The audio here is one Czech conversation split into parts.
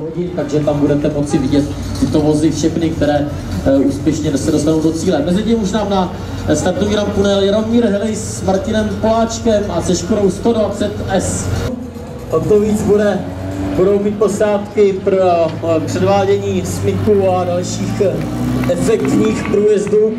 hodin, takže tam budete moci vidět tyto vozy všechny, které uh, úspěšně se dostanou do cíle. Mezitím už nám na startovní rampu nejel Jaromír Helej s Martinem Poláčkem a se Škodou 120S. O to víc bude, budou mít posádky pro uh, předvádění smyku a dalších efektních průjezdů.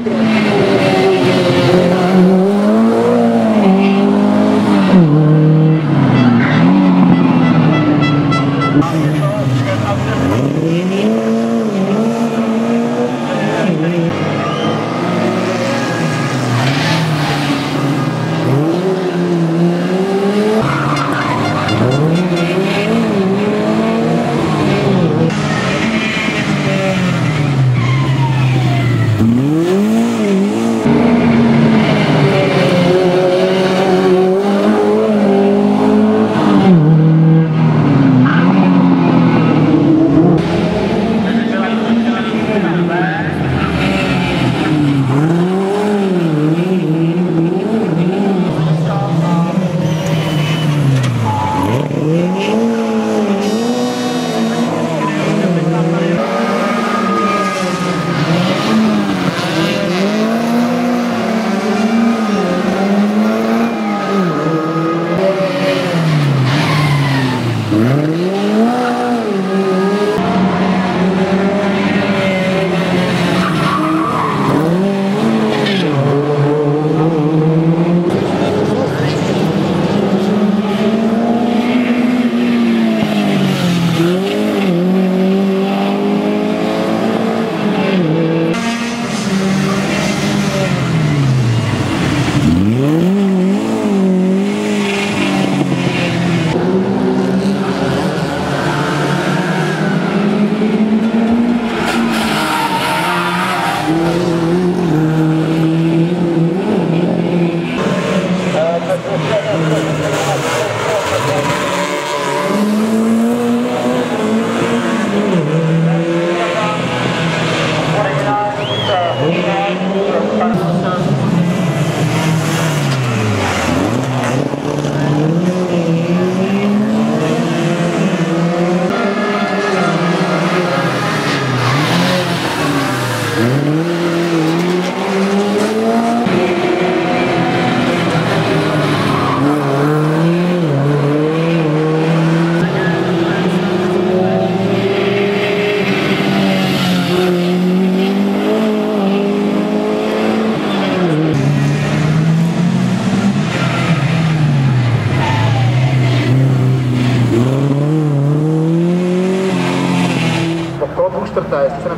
se na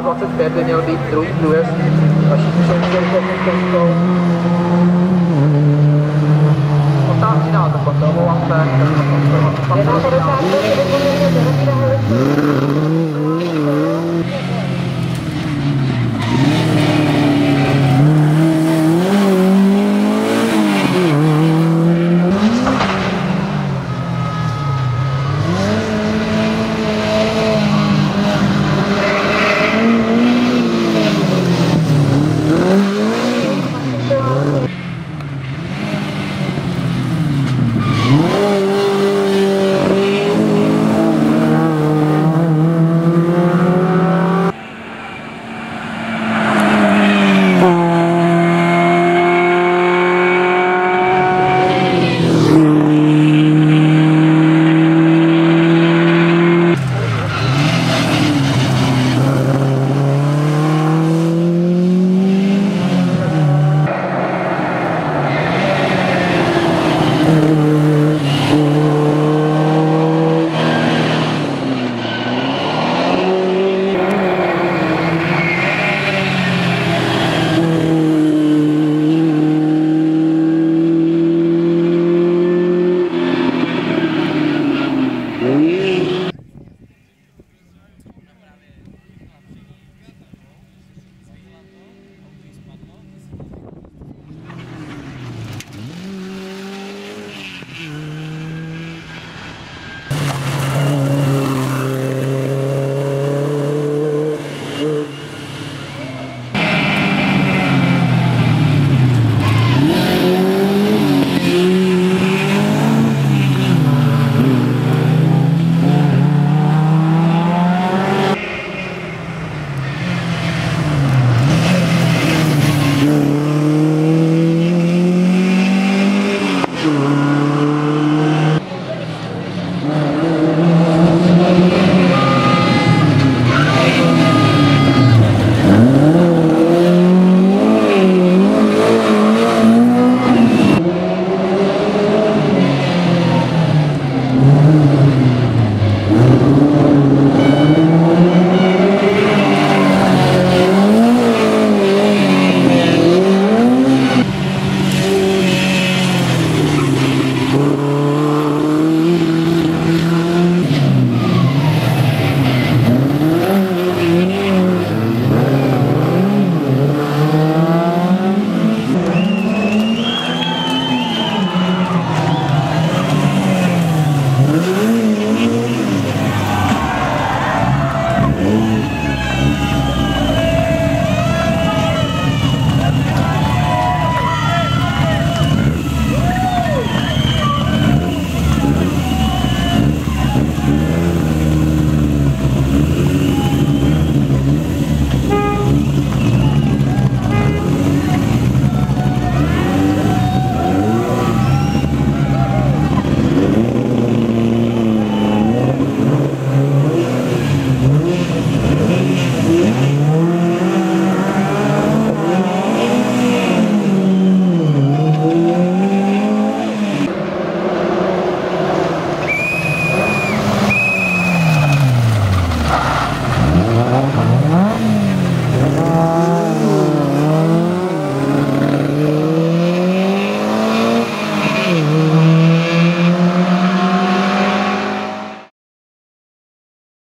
25 by měl být druhý průjezd naší působnickou působnickou. Otázky na to, potom omlouvám se. 15.55 je poměrně